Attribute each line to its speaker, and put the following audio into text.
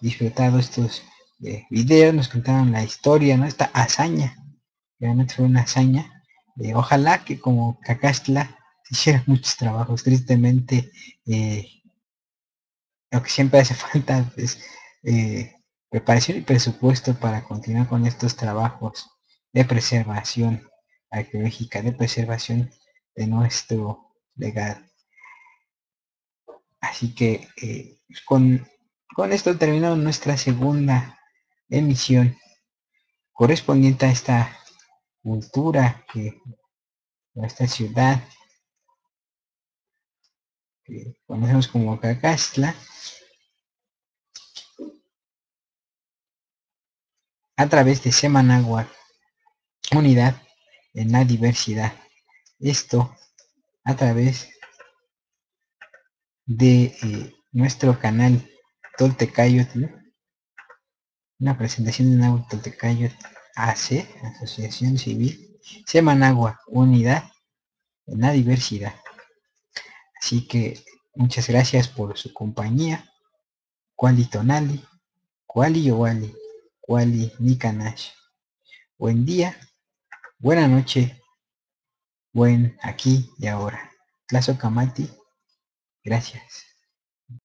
Speaker 1: disfrutado estos eh, videos, nos contaron la historia, ¿no? Esta hazaña, realmente fue una hazaña. Eh, ojalá que como Cacastla hiciera muchos trabajos, tristemente eh, lo que siempre hace falta es preparación y presupuesto para continuar con estos trabajos de preservación arqueológica, de preservación de nuestro legado. Así que con con esto terminó nuestra segunda emisión correspondiente a esta cultura que a esta ciudad que conocemos como Cacastla. A través de Semanagua unidad en la diversidad. Esto a través de eh, nuestro canal Toltecayotl, una presentación de Nahuatl Toltecayotl AC, Asociación Civil, Semanagua, Unidad en la Diversidad. Así que muchas gracias por su compañía. Kuali Tonali, Kuali Yowali, Kuali Nikanash. Buen día, buena noche, buen aquí y ahora. Claso Kamati, gracias.